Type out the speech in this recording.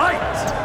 Fight!